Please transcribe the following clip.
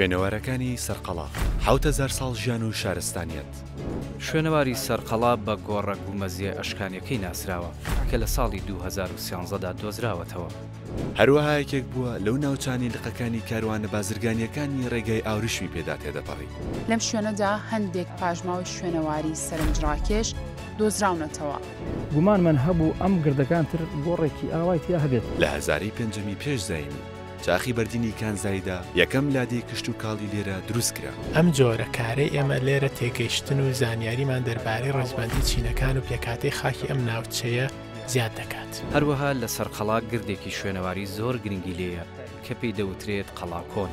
شوێنەوارەکانی سەرقەڵا حەوت هەزار ساڵ ژیان و شارستانیەت. شوێنەواری سەرقەڵا بە گۆڕە گومەزیە ئەشکانیەکەی ناسراوە کە لە ساڵی دوو هەزار و سیانزە دا دۆزراوەتەوە. هەروەها یەکێک بووە لەو ناوچانەی لقەکانی کاروانە بازرگانیەکانی ڕێگای ئاوریشمی پێدا تێدەپەڕی. لەم شوێنەدا هەندێک پاشماوەی شوێنەواری سەرنجڕاکێش دۆزراونەتەوە. گومانمان هەبوو ئەم گردەکان تر گۆڕێکی ئاوای تیا هەبێت. لە هەزارەی پێنجەمی پێش زایینی، چاخی بەردینی کانزایدا یەکەم لادێی کشتوکاڵی لێرە دروست کرا. ئەم جۆرە کارەی ئێمە لێرە تێگەیشتن و زانیاریمان دەربارەی ڕیزبەندی چینەکان و پێکهاتەی خاکی ئەم ناوچەیە زیاد دەکات. هەروەها لە سەرقەڵا گردێکی شوێنەواری زۆر گرنگی لێیە کە پێی دەوترێت قەڵا کۆن.